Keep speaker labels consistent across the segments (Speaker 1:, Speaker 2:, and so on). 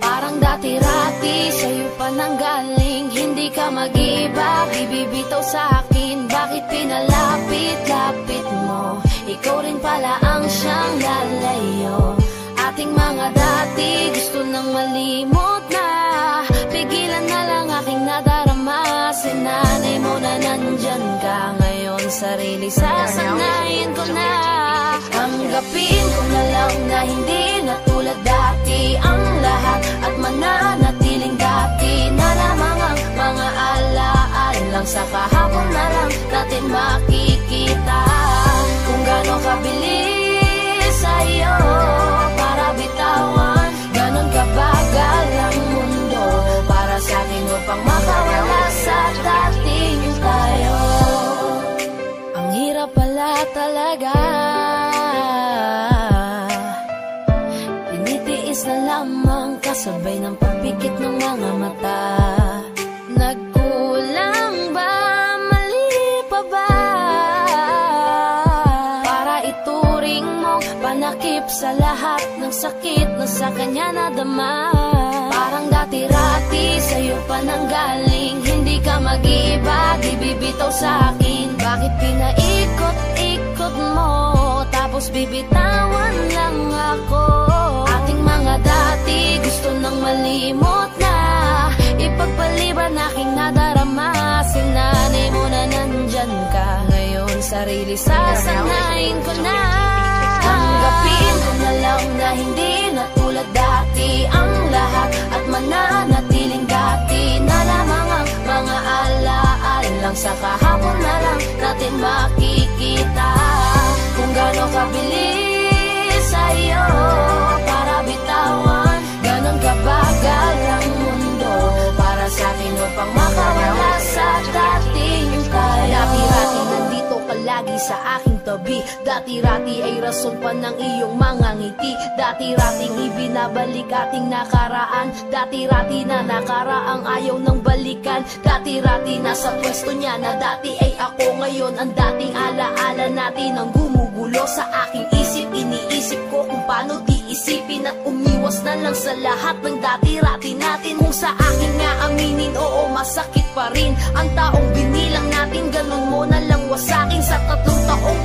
Speaker 1: Parang dati-rati sa'yo pa nanggaling. Hindi ka mag-iba, bibibitaw sa akin. Bakit pinalapit-lapit mo? Ikaw rin pala ang siyang lalayo. Ating mga dati gusto nang malimot na. Pigilan na lang aking nadarama. Sinanay mo na nandyan ka Ngayon sarili. Sasanayin ko na Tanggapin ko na lang na hindi na tulad dati Ang lahat at mananatiling dati Na lamang ang mga alaal lang Sa kahapon na lang natin makikita. Kung gano'ng kabilis sa'yo Para bitawan Ganon kabagal ang mundo. Para sa akin upang makawala sa dating kasabay ng pagpikit ng mga mata. Nagkulang ba? Mali pa ba? Para ituring mo panakip sa lahat ng sakit na sa kanya nadama. Parang dati-rati sa'yo pa nanggaling Hindi ka mag-iba, di bibitaw sa akin. Bakit pinaikot-ikot mo Tapos bibitawan lang ako. Ating mga dati gusto nang malimot na. Ipagpaliban aking nadarama. Sinanay mo na nandyan ka. Ngayon sarili sasanayin ko na. Tanggapin ko na lang na hindi na tulad dati Ang lahat. At mananatiling dati Na lamang ang mga alaal lang Sa kahapon na lang natin makikita. Kung gaano kabilis sa'yo Para bitawan? Ganon kabagal ang mundo Para sa akin upang makawala sa dating tayo Dati-rati nandito lagi sa aking tabi. Dati-rati ay rason pa ng iyong mga ngiti. Dati-rating ibinabalik ating nakaraan. Dati-rati na nakaraang ayaw ng balikan. Dati-rati nasa pwesto niya na dati ay ako Ngayon ang dating alaala natin. Ang gumugulo sa aking isip. Iniisip ko kung paano di isipin at umiwas na lang sa lahat ng dati-rati natin. Kung sa akin nga aminin, oo masakit pa rin. Ang taong binilang natin, ganun mo na lang wasakin. Sa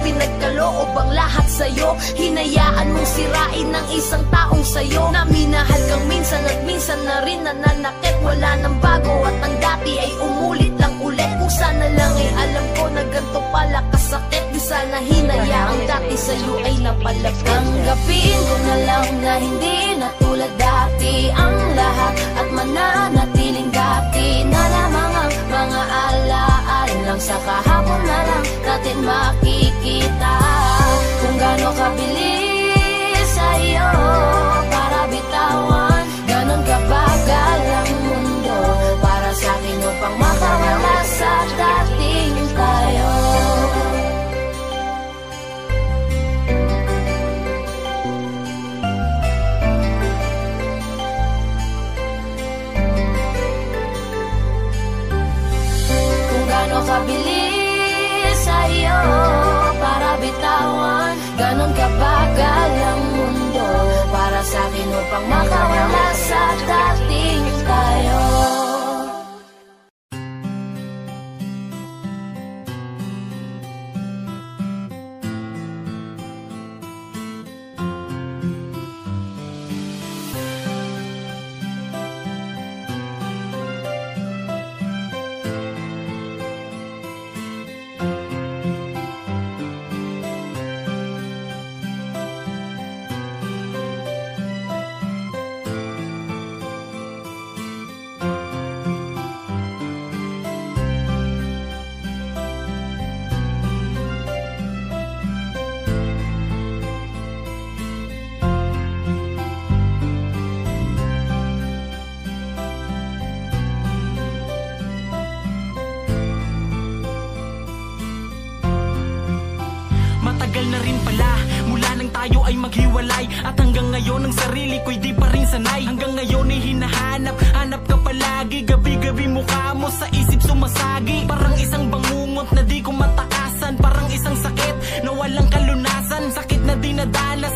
Speaker 1: pinagkaloob ang lahat sa'yo. Hinayaan mong sirain ng isang taong sa'yo. Na minahal kang minsan at minsan na rin nananakit. Wala nang bago at ang dati ay umulit lang ulit. Kung sana lang ay alam ko na ganito pala kasakit. Di sana hinayaang dati sa'yo ay napalapit Tanggapin ko na lang na hindi na tulad dati Ang lahat. At mananatiling dati Na lamang ang mga alaal lang Sa kahapon na lang natin makikita. Kung gaano kabilis tayo ay maghiwalay. At hanggang ngayon ang sarili ko'y di pa rin sanay. Hanggang ngayon ay hinahanap, hanap ka palagi. Gabi-gabi mukha mo sa isip sumasagi. Parang isang bangungot na di ko mataasan. Parang isang sakit na walang kalunasan. Sakit na dinadalas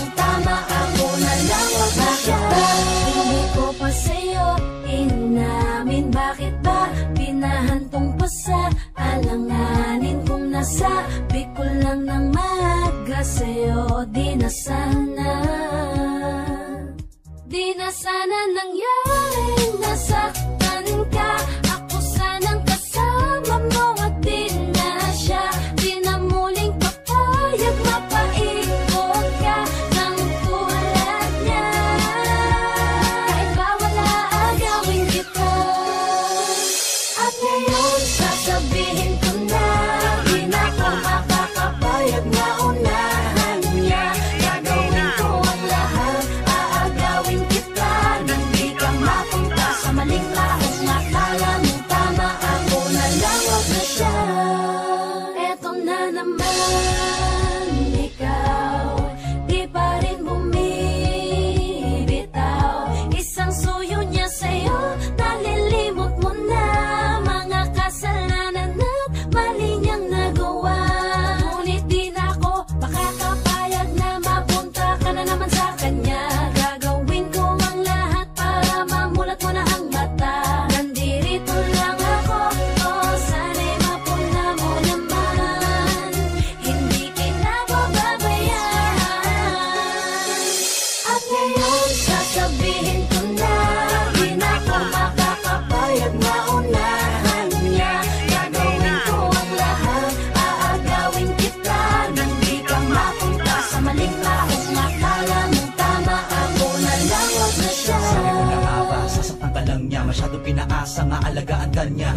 Speaker 1: sa'yo
Speaker 2: Di na sana Di na sana
Speaker 1: nangyari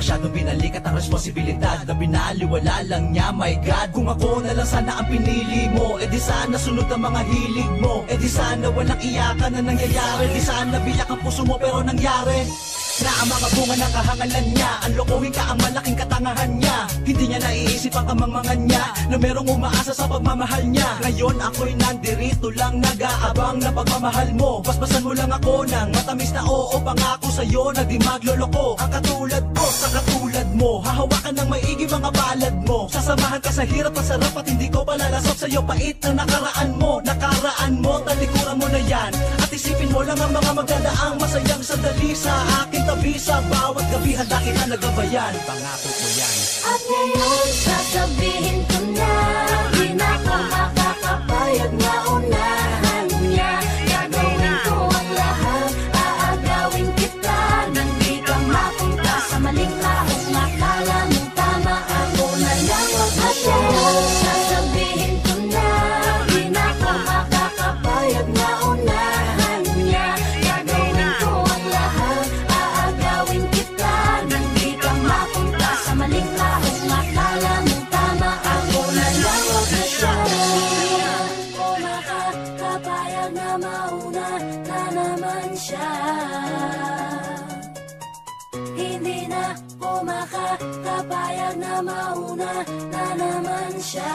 Speaker 1: niya
Speaker 3: Masyadong binalikat ang responsibilidad Na binaliwala lang niya, my God. Kung ako na lang sana ang pinili mo E di sana sunod ang mga hilig mo. E di sana walang iyakan na nangyayari. Di sana biyak ang puso mo pero nangyari na ang mga bunga ng kahangalan niya. Ang lokohin ka ang malaking katangahan niya. Hindi niya naiisip ang kamangmangan niya Na merong umaasa sa pagmamahal niya. Ngayon ako'y nandirito lang Nag-aabang na pagmamahal mo. Basbasan mo lang ako ng matamis na oo Pangako sa'yo na di magloloko. Ang katulad ko sa katulad mo Hahawakan ng maigi mga palad mo. Sasamahan ka sa hirap at sarap At hindi ko palalasap sa'yo. Pait na nakaraan mo Nakaraan mo, talikuran mo na yan Mo lang ang mga magdadaang Masayang sandali. Sa aking tabi Sa bawat gabi handa kita nagabayan. Pangako ko yan.
Speaker 1: At ngayon sasabihin ko na Di na ako makakapayag na Hindi na ako makakapayag na mauna na naman siya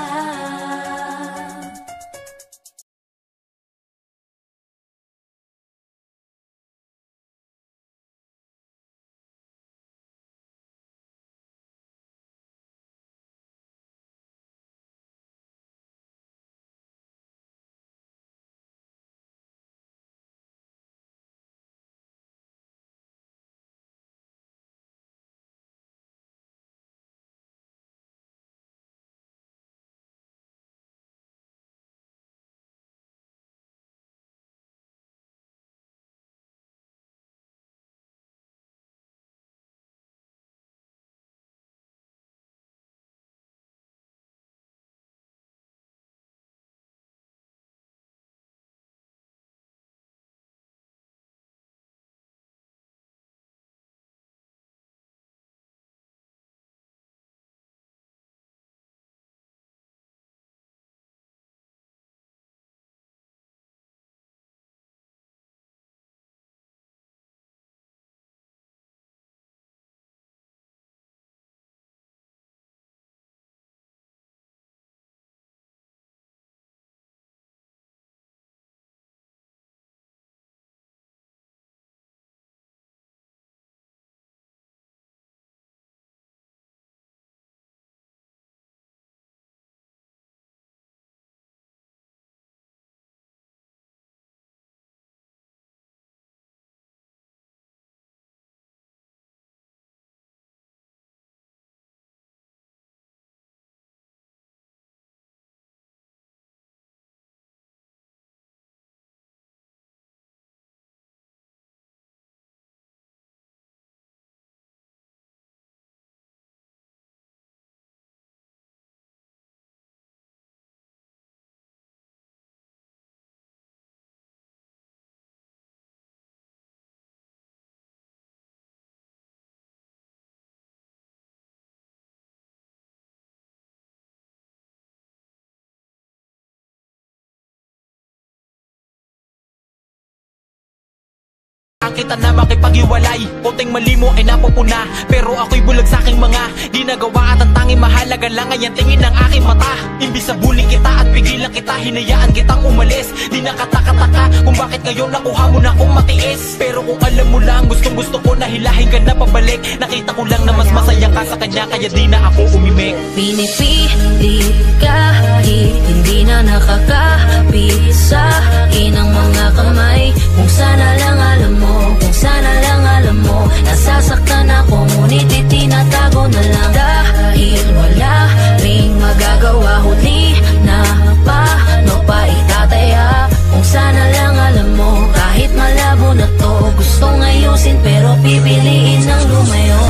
Speaker 4: Inaasahan kita na makipaghiwalay. Konting mali mo ay napupuna Pero ako'y bulag sa aking mga Ginagawa at ang tanging mahalaga lang ay ang tingin ng aking mata. Imbis sa bully kita at pigilan kita Hinayaan kitang umalis. Di nakataka-taka kung bakit ngayon nakuha mo na akong matiis. Pero kung alam mo lang gustong gusto ko na hilahin ka na pabalik. Nakita ko lang na mas masaya ka sa kanya Kaya di na ako umimik
Speaker 1: Pinipilit kahit hindi na nakakapit sa akin ang mga kamay Kung sana lang alam mo, kung sana lang alam mo. Nasasaktan ako ngunit itinatago na lang. Dahil wala ring magagawa. Huli na paano pa itataya. Kung sana lang alam mo, kahit malabo na to Gustong ayusin pero pipiliin ng lumayo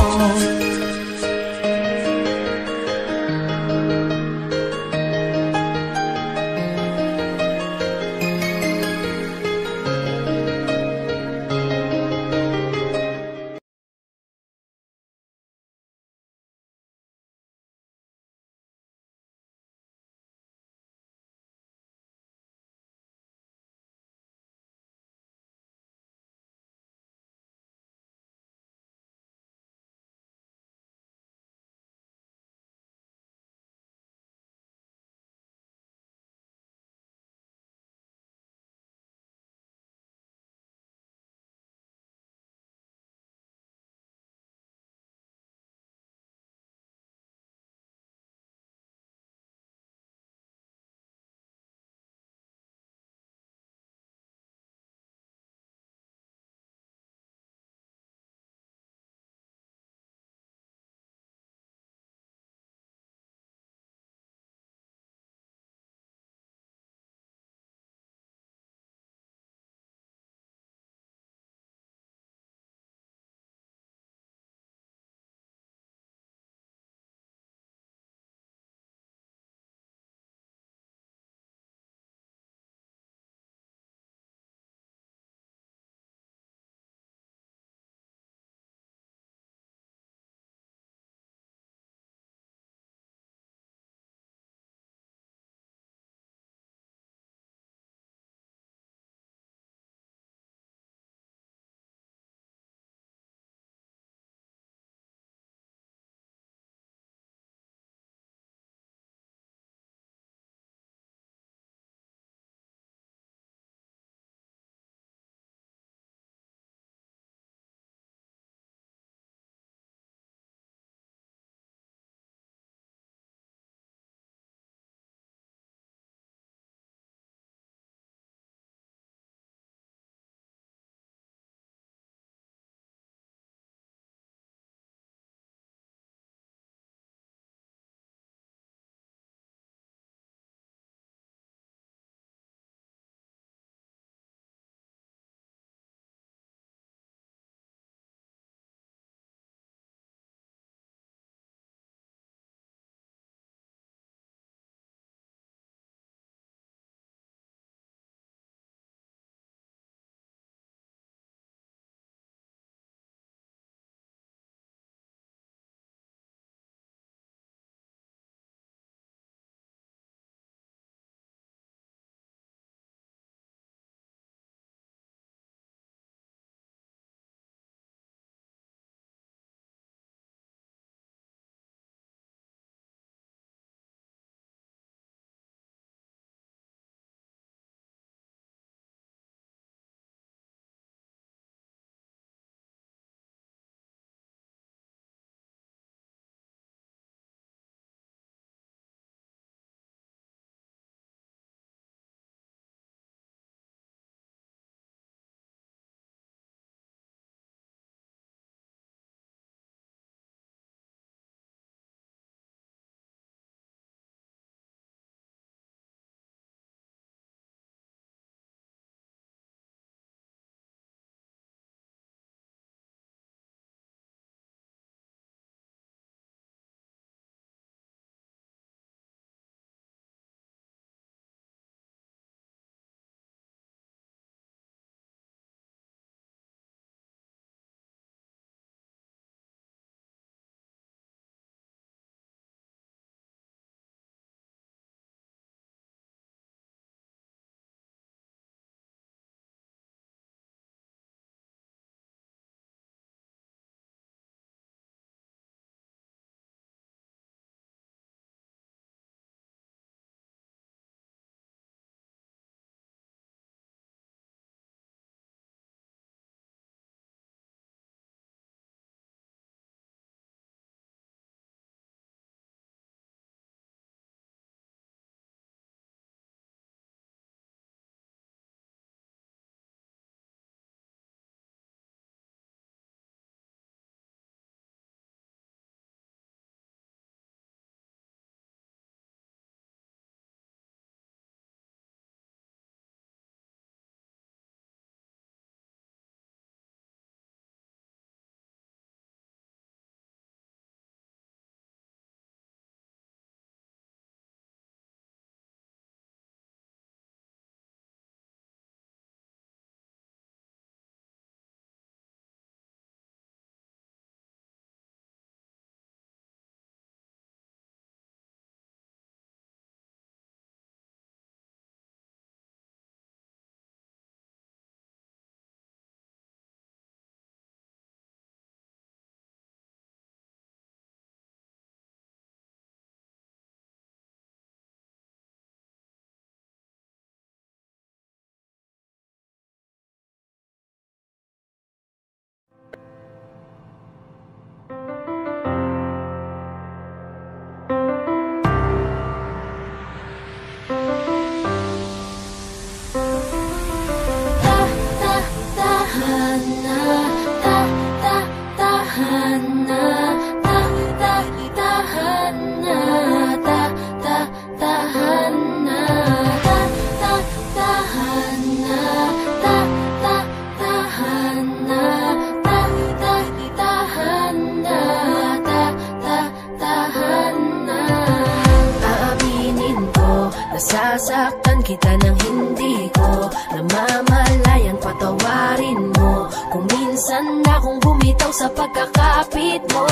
Speaker 1: sa pagkakapit mo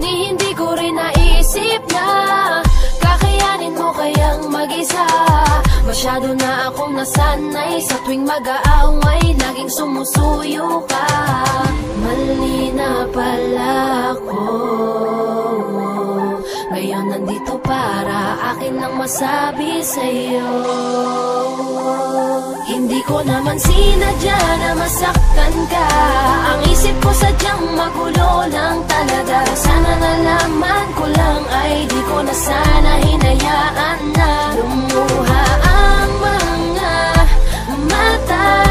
Speaker 1: Ni hindi ko rin naisip na Kakayanin mo kayang mag-isa. Masyado na akong nasanay Sa tuwing mag-aaway Laging sumusuyo ka. Mali na pala ako Ngayon nandito para akin lang masabi sa'yo. Hindi ko naman sinadya na masaktan ka. Ang isip ko sadyang magulo lang talaga. Sana nalaman ko lang ay di ko na sana hinayaan na Lumuha ang mga mata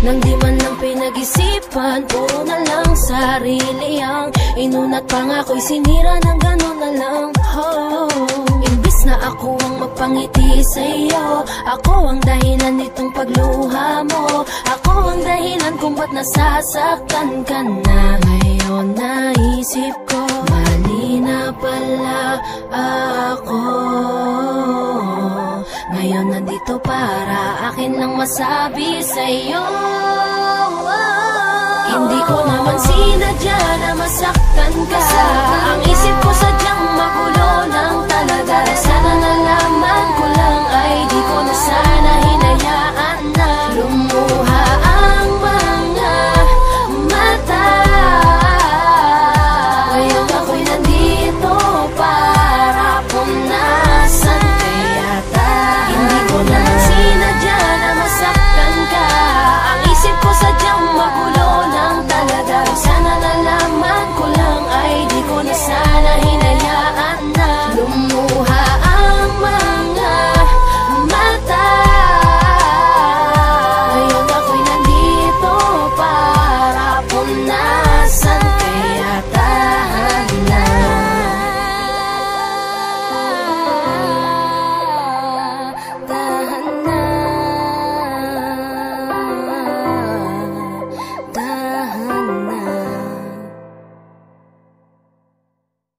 Speaker 1: Nang di man lang pinag-isipan Puro na lang sarili ang Inunat. Pa nga ako'y sinira ng gano'n na lang. Oh. Imbis na ako ang magpangiti sa'yo Ako ang dahilan nitong pagluha mo. Ako ang dahilan kung ba't nasasaktan ka na. Ngayon naisip ko Mali na pala ako Ngayon nandito para akin lang masabi sa'yo. Hindi ko naman sinadya na masaktan ka. Ang isip ko sa